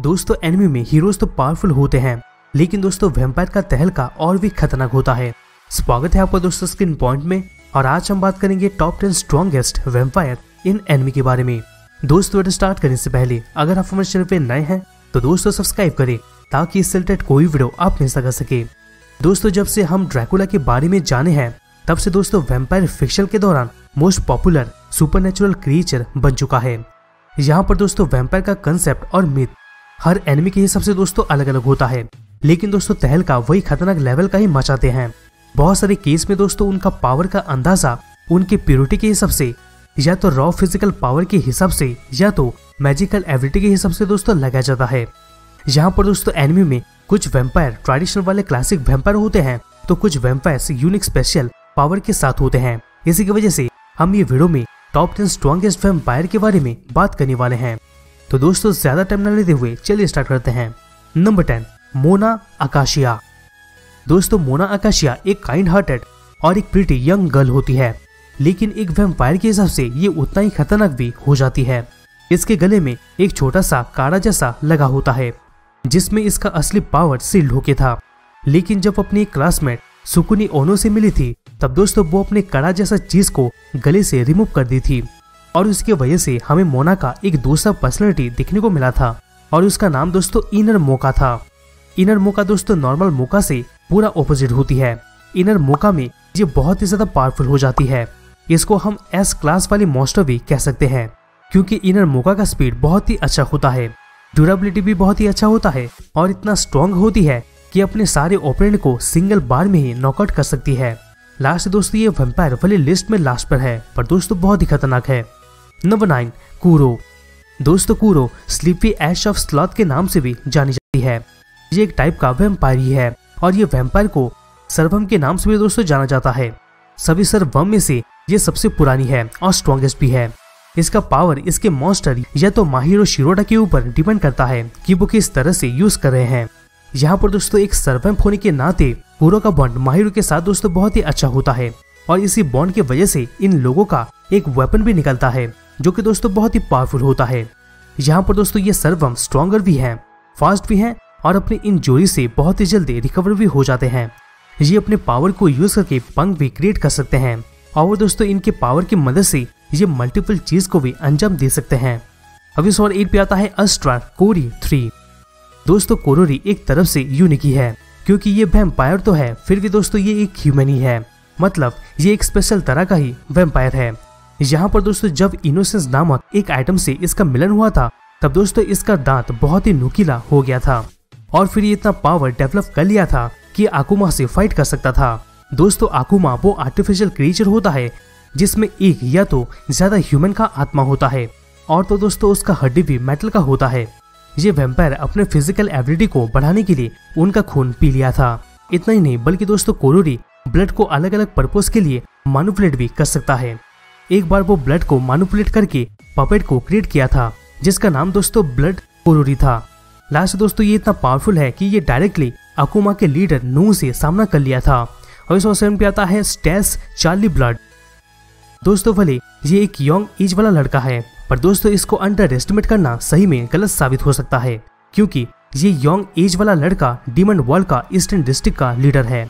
दोस्तों एनिमी में हीरोज तो पावरफुल होते हैं, लेकिन दोस्तों वेम्पायर का तहलका और भी खतरनाक होता है। स्वागत है आपका दोस्तों स्क्रीन पॉइंट में, और आज हम बात करेंगे top ten strongest vampire in anime के बारे में। दोस्तों स्टार्ट करने से पहले, अगर आप हमारे चैनल पे नए हैं तो दोस्तों सब्सक्राइब करें, ताकि इससे रिलेटेड कोई वीडियो आप मिस कर सके। दोस्तों, जब से हम ड्रैकुला के बारे में जाने हैं, तब से दोस्तों वेम्पायर फिक्शन के दौरान मोस्ट पॉपुलर सुपर क्रिएचर बन चुका है। यहाँ पर दोस्तों वेम्पायर का कंसेप्ट और मिथ हर एनिमी के हिसाब से दोस्तों अलग अलग होता है। लेकिन दोस्तों, तहल का वही खतरनाक लेवल का ही मचाते हैं। बहुत सारे केस में दोस्तों, उनका पावर का अंदाज़ा, उनके प्योरिटी के हिसाब से, या तो रॉ फ़िज़िकल पावर के हिसाब से, या तो मैजिकल एबिलिटी के हिसाब से दोस्तों लगाया जाता है। यहाँ पर दोस्तों एनिमी में कुछ वेम्पायर ट्रेडिशनल वाले क्लासिक वेम्पायर होते हैं तो कुछ वेम्पायर यूनिक स्पेशल पावर के साथ होते हैं। इसी की वजह से हम ये वीडियो में टॉप टेन स्ट्रॉन्गेस्ट वेम्पायर के बारे में बात करने वाले हैं। तो दोस्तों, ज़्यादा टाइम न लेते हुए चलिए स्टार्ट करते हैं। Number ten Mona Akashiya. दोस्तों, मोना आकाशिया एक काइंड हार्टेड और एक प्रीटी यंग गर्ल होती है, लेकिन एक वेम्पायर के हिसाब से ये उतना ही खतरनाक भी हो जाती है। इसके गले में एक छोटा सा काड़ा जैसा लगा होता है, जिसमें इसका असली पावर सील्ड होके था। लेकिन जब अपनी क्लासमेट सुकुनी ओनो से मिली थी, तब दोस्तों वो अपने कड़ा जैसा चीज़ को गले से रिमूव कर दी थी। और उसकी वजह से हमें मोना का एक दूसरा पर्सनैलिटी दिखने को मिला था और उसका नाम दोस्तों इनर मोका था। इनर मोका दोस्तों नॉर्मल मोका से पूरा ऑपोजिट होती है। इनर मोका में ये बहुत ही ज़्यादा पावरफुल हो जाती है। इसको हम एस क्लास वाली मोस्टर भी कह सकते हैं, क्योंकि इनर मोका का स्पीड बहुत ही अच्छा होता है। ड्यूरेबिलिटी भी बहुत ही अच्छा होता है और इतना स्ट्रॉन्ग होती है कि अपने सारे ओपोनेंट को सिंगल बार में ही नॉकआउट कर सकती है। लास्ट दोस्तों ये वैम्पायर वाली लिस्ट में लास्ट पर है, पर दोस्तों बहुत ही खतरनाक है। Number nine Kuro. दोस्तों, Kuro Sleepy Ash of Sloth के नाम से भी जानी जाती है। ये एक टाइप का वेम्पायर ही है और ये वेम्पायर को सर्वम के नाम से भी दोस्तों जाना जाता है। सभी सर्वम में से ये सबसे पुरानी है और स्ट्रॉन्गेस्ट भी है। इसका पावर इसके मॉन्स्टर या तो माहिरो शिरोडा के ऊपर डिपेंड करता है कि वो किस तरह से यूज़ कर रहे हैं। यहाँ पर दोस्तों एक सर्वम होने के नाते पूरो का बॉन्ड माहिरो के साथ दोस्तों बहुत ही अच्छा होता है और इसी बॉन्ड की वजह से इन लोगों का एक वेपन भी निकलता है। जो कि दोस्तों बहुत ही पावरफुल होता है। यहाँ पर दोस्तों ये सर्वम स्ट्रॉन्गर भी है फास्ट भी है और अपनी इंजोरी से बहुत ही जल्दी रिकवर भी हो जाते हैं। ये अपने पावर को यूज़ करके पंख भी क्रिएट कर सकते हैं और दोस्तों इनके पावर की मदद से ये मल्टीपल चीज़ को भी अंजाम दे सकते हैं। अब इस और एट पे आता है अस्ट्रा कोरी थ्री दोस्तों कोरोरी एक तरफ़ से यूनिक ही है, क्योंकि ये वेम्पायर तो है, फिर भी दोस्तों ये एक ह्यूमन ही है। मतलब ये एक स्पेशल तरह का ही वेम्पायर है। यहाँ पर दोस्तों, जब इनोसेंस नामक एक आइटम से इसका मिलन हुआ था, तब दोस्तों इसका दांत बहुत ही नुकीला हो गया था और फिर ये इतना पावर डेवलप कर लिया था कि आकुमा से फाइट कर सकता था। दोस्तों, आकुमा वो आर्टिफिशियल क्रिएचर होता है, जिसमें एक या तो ज़्यादा ह्यूमन का आत्मा होता है और तो दोस्तों उसका हड्डी भी मेटल का होता है। ये वेम्पायर अपने फ़िज़िकल एबिलिटी को बढ़ाने के लिए उनका खून पी लिया था। इतना ही नहीं, बल्कि दोस्तों कोरोरी ब्लड को अलग अलग पर्पज के लिए मानुपुलेट भी कर सकता है। एक बार वो ब्लड को मानुपुलेट करके पपेट को क्रिएट किया था, जिसका नाम दोस्तों ब्लड कोरोरी था। लास्ट दोस्तों ये इतना पावरफुल है कि ये डायरेक्टली अकुमा के लीडर नू से सामना कर लिया था। और इस अवसर पे आता है स्टेस चार्ली ब्लड दोस्तों भले, ये एक यंग एज वाला लड़का है, पर दोस्तों इसको अंडर एस्टिमेट करना सही में गलत साबित हो सकता है, क्योंकि ये यंग एज वाला लड़का डीमन वर्ल्ड का ईस्टर्न डिस्ट्रिक्ट का लीडर है।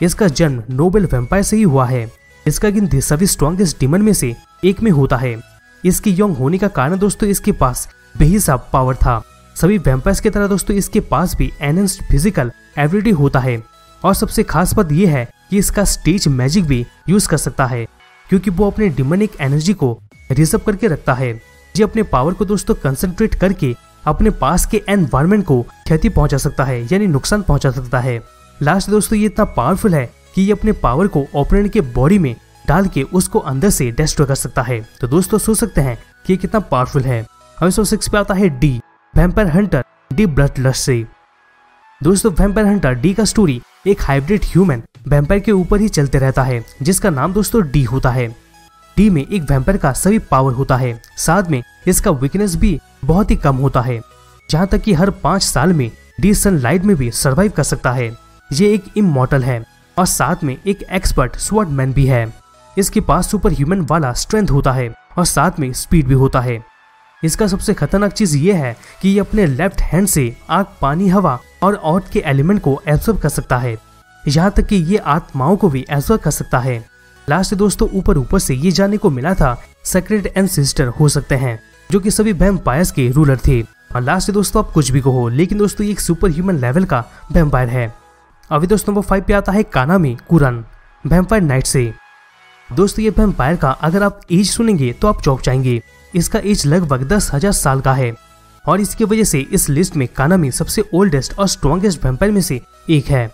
इसका जन्म नोबेल वेम्पायर से ही हुआ है। इसका गिनती सभी स्ट्रॉन्गेस्ट डिमन में से एक में होता है। इसके यंग होने का कारण दोस्तों इसके पास बेहिसाब पावर था। सभी वेम्पायर्स की तरह दोस्तों इसके पास भी एनहेंस्ड फ़िज़िकल एबिलिटी होता है। और सबसे खास बात यह है कि इसका स्टेज मैजिक भी यूज़ कर सकता है, क्योंकि वो अपने डिमनिक एनर्जी को रिज़र्व करके रखता है। ये अपने पावर को दोस्तों कंसंट्रेट करके अपने पास के एनवायरमेंट को क्षति पहुँचा सकता है, यानी नुकसान पहुँचा सकता है। लास्ट दोस्तों ये इतना पावरफुल है कि ये अपने पावर को ओपोनेंट के बॉडी में डाल के उसको अंदर से डेस्ट्रॉय कर सकता है। तो दोस्तों, सोच सकते हैं कि ये कितना पावरफुल है। हमें सो सिक्स पे आता है D vampire hunter D blood lust से। दोस्तों वैम्पायर हंटर डी का स्टोरी एक हाइब्रिड ह्यूमन वैम्पायर के ऊपर ही चलते रहता है, जिसका नाम दोस्तों डी होता है। डी में एक वैम्पायर का सभी पावर होता है, साथ में इसका वीकनेस भी बहुत ही कम होता है, जहाँ तक कि हर पाँच साल में डी सनलाइट में भी सरवाइव कर सकता है। ये एक इमोटल है। और साथ में एक एक्सपर्ट स्वॉर्डमैन भी है। इसके पास सुपर ह्यूमन वाला स्ट्रेंथ होता है और साथ में स्पीड भी होता है। इसका सबसे खतरनाक चीज़ ये है कि ये अपने लेफ़्ट हैंड से आग, पानी, हवा और ऑट के एलिमेंट को एब्सॉर्ब कर सकता है। यहाँ तक कि ये आत्माओं को भी एब्सॉर्ब कर सकता है। लास्ट दोस्तों, ऊपर ऊपर से ये जानने को मिला था सेक्रेट एंड सिस्टर हो सकते हैं, जो कि सभी वैम्पायर्स के रूलर थे। और लास्ट दोस्तों, आप कुछ भी कहो, लेकिन दोस्तों, ये एक सुपर ह्यूमन लेवल का वैम्पायर है। अभी दोस्तों नंबर फाइव पे आता है कानामी, कुरन वैम्पायर नाइट से। दोस्तों ये वैम्पायर का अगर आप एज सुनेंगे तो आप चौक जाएँगे। इसका एज लगभग दस हज़ार साल का है। और इसकी वजह से इस लिस्ट में कानामी सबसे ओल्डेस्ट और स्ट्रॉन्गेस्ट वैम्पायर में से एक है।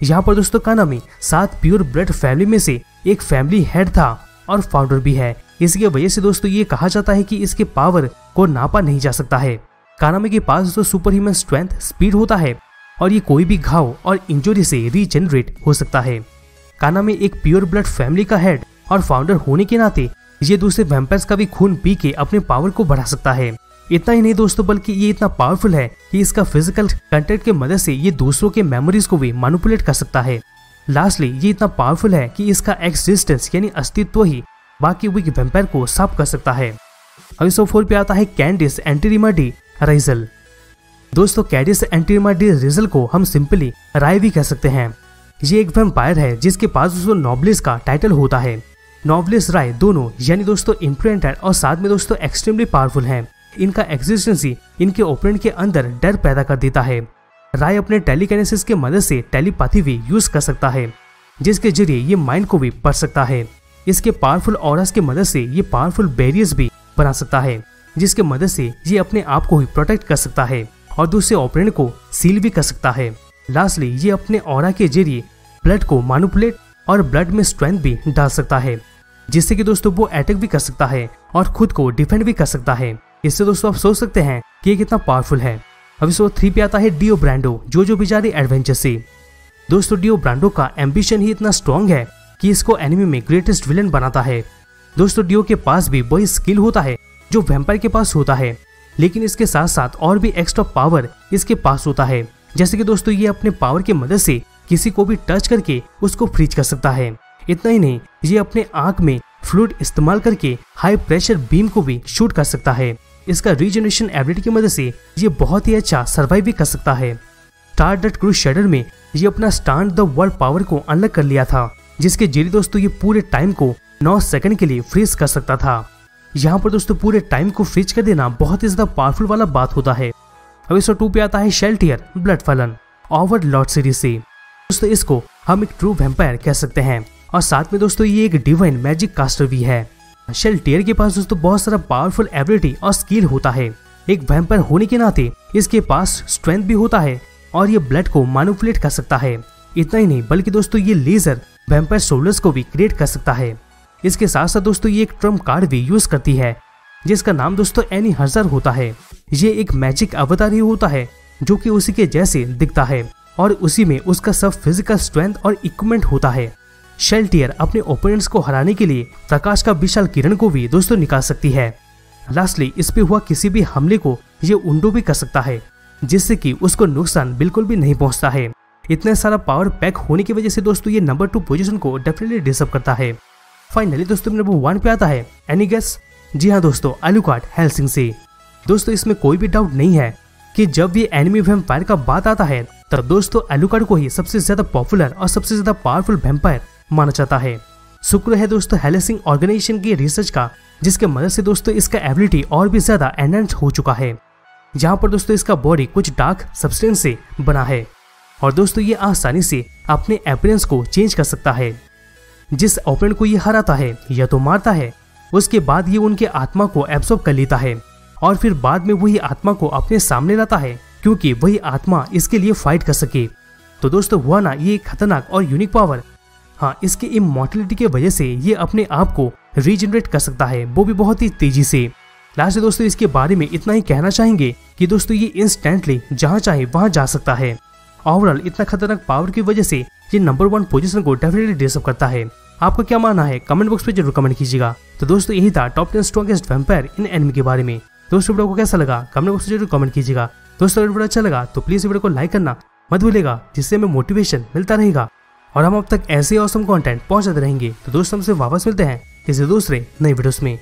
यहाँ पर दोस्तों कानामी सात प्योर ब्लड फैमिली में से एक फैमिली हेड था और फाउंडर भी है। इसकी वजह से दोस्तों ये कहा जाता है कि इसके पावर को नापा नहीं जा सकता है। कानामी के पास दोस्तों सुपर ह्यूमन स्ट्रेंथ स्पीड होता है और ये कोई भी घाव और इंजरी से रीजनरेट हो सकता है। कानामी एक प्योर ब्लड फैमिली का हेड और फाउंडर होने के नाते, ये दूसरे वैम्पायर्स का भी खून पी के अपने पावर को बढ़ा सकता है। इतना ही नहीं दोस्तों, बल्कि ये इतना पावरफुल है कि इसका फ़िज़िकल कंटेंट के मदद से ये दूसरों के मेमोरीज को भी मैनिपुलेट कर सकता है। लास्टली ये इतना पावरफुल है कि इसका एक्सिस्टेंस यानी अस्तित्व ही बाकी वीक वेम्पायर को साफ़ कर सकता है। अभी सो फोर पे आता है कैंडिस एंटीरिमा डी राइजल दोस्तों कैंडिस एंटीमाडी रिजल को हम सिंपली राय भी कह सकते हैं। ये एक वेम्पायर है, जिसके पास दोस्तों नॉबलिस का टाइटल होता है। नॉबलिस राय दोनों, यानी दोस्तों इन्फ्लुएंटर और साथ में दोस्तों एक्सट्रीमली पावरफुल हैं। इनका एग्जिस्टेंस ही इनके ओपोनेंट के अंदर डर पैदा कर देता है। राय अपने टेलीकनेसिस के मदद से टेलीपैथी भी यूज़ कर सकता है, जिसके ज़रिए ये माइंड को भी पढ़ सकता है। इसके पावरफुल और के मदद से ये पावरफुल बैरियर्स भी बना सकता है, जिसके मदद से ये अपने आप को ही प्रोटेक्ट कर सकता है। और दूसरे ऑपरेंट को सील भी कर सकता है। लास्टली ये अपने और के ज़रिए ब्लड को मानुपुलेट और ब्लड में स्ट्रेंथ भी डाल सकता है, जिससे कि दोस्तों वो अटैक भी कर सकता है और खुद को डिफेंड भी कर सकता है। इससे दोस्तों आप सोच सकते हैं कि ये कितना पावरफुल है। अभी सो थ्री पे आता है डियो ब्रांडो जो जो बेचारे एडवेंचर से। दोस्तों डियो ब्रांडो का एम्बिशन ही इतना स्ट्रॉन्ग है कि इसको एनिमी में ग्रेटेस्ट विलन बनाता है। दोस्तों डियो के पास भी वही स्किल होता है जो वेम्पायर के पास होता है। लेकिन इसके साथ साथ और भी एक्स्ट्रा पावर इसके पास होता है। जैसे कि दोस्तों, ये अपने पावर की मदद से किसी को भी टच करके उसको फ्रीज कर सकता है। इतना ही नहीं, ये अपने आँख में फ्लूड इस्तेमाल करके हाई प्रेशर बीम को भी शूट कर सकता है। इसका रीजनरेशन एबिलिटी की मदद से ये बहुत ही अच्छा सर्वाइव भी कर सकता है। स्टार डट क्रूज शेडर में ये अपना स्टांड द वर्ल्ड पावर को अनलॉक कर लिया था, जिसके ज़रिए दोस्तों ये पूरे टाइम को 9 सेकंड के लिए फ्रीज कर सकता था। यहाँ पर दोस्तों पूरे टाइम को फ्रीज कर देना बहुत ही ज़्यादा पावरफुल वाला बात होता है। अब टू पे आता है शेल्टियर ब्लड फलन ओवर लॉर्ड सीरीज़ से। दोस्तों इसको हम एक ट्रू वेम्पायर कह सकते हैं। और साथ में दोस्तों ये एक डिवाइन मैजिक कास्टर भी है। शेल्टियर के पास दोस्तों बहुत सारा पावरफुल एबिलिटी और स्किल होता है। एक वेम्पायर होने के नाते इसके पास स्ट्रेंथ भी होता है और ये ब्लड को मैनुपुलेट कर सकता है। इतना ही नहीं, बल्कि दोस्तों ये लेजर वेम्पायर सोल्डर्स को भी क्रिएट कर सकता है। इसके साथ साथ दोस्तों, ये एक ट्रंप कार्ड भी यूज़ करती है, जिसका नाम दोस्तों एनी हजर होता है। ये एक मैजिक अवतार ही होता है, जो कि उसी के जैसे दिखता है, और उसी में उसका सब फ़िज़िकल स्ट्रेंथ और इक्विपमेंट होता है। शेल्टियर अपने ओपोनेंट्स को हराने के लिए प्रकाश का विशाल किरण को भी दोस्तों निकाल सकती है। लास्टली इस पे हुआ किसी भी हमले को ये उंडो भी कर सकता है, जिससे कि उसको नुकसान बिल्कुल भी नहीं पहुँचता है। इतना सारा पावर पैक होने की वजह से दोस्तों, ये नंबर टू पोजीशन को डेफिनेटली डिजर्व करता है। फाइनली दोस्तों नंबर वन पे आता है। एनी गेस जी हाँ दोस्तों एलुकार्ड हेल्सिंग से दोस्तों, इसमें कोई भी डाउट नहीं है कि जब ये एनिमी वैम्पायर का बात आता है, तब दोस्तों एलुकार्ड को ही सबसे ज़्यादा पॉपुलर और सबसे ज़्यादा पावरफुल वैम्पायर माना जाता है। शुक्र है, दोस्तों हेलेसिंग ऑर्गेनाइजेशन की रिसर्च का, जिसके मदद से दोस्तों, इसका एबिलिटी और भी ज़्यादा एनहेंस हो चुका है। जहाँ पर दोस्तों, इसका बॉडी कुछ डार्क सब्सटेंस से बना है। और दोस्तों, ये आसानी से अपने अपीयरेंस को चेंज कर सकता है। जिस ओपोनेंट को ये हराता है या तो मारता है, उसके बाद ये उनके आत्मा को एब्सॉर्ब कर लेता है और फिर बाद में वही आत्मा को अपने सामने लाता है, क्योंकि वही आत्मा इसके लिए फाइट कर सके। तो दोस्तों, हुआ ना ये खतरनाक और यूनिक पावर हाँ इसके इमोर्टिलिटी की वजह से ये अपने आप को रीजनरेट कर सकता है, वो भी बहुत ही तेज़ी से। लास्ट दोस्तों, इसके बारे में इतना ही कहना चाहेंगे कि दोस्तों, ये इंस्टेंटली जहाँ चाहे वहाँ जा सकता है। ओवरऑल इतना खतरनाक पावर की वजह से ये नंबर वन पोजीशन को डेफिनेटली डिजर्व करता है। आपका क्या मानना है? कमेंट बॉक्स में ज़रूर कमेंट कीजिएगा। तो दोस्तों, यही था top ten strongest vampire in anime के बारे में। दोस्तों, वीडियो को कैसा लगा? कमेंट बॉक्स में ज़रूर कमेंट कीजिएगा। दोस्तों, अगर वीडियो अच्छा लगा तो प्लीज़ वीडियो को लाइक करना मत भूलेगा जिससे हमें मोटिवेशन मिलता रहेगा। और हम अब तक ऐसे औसम कंटेंट पहुंचाते रहेंगे। तो दोस्तों, हमसे वापस मिलते हैं किसी दूसरे नए वीडियोस में।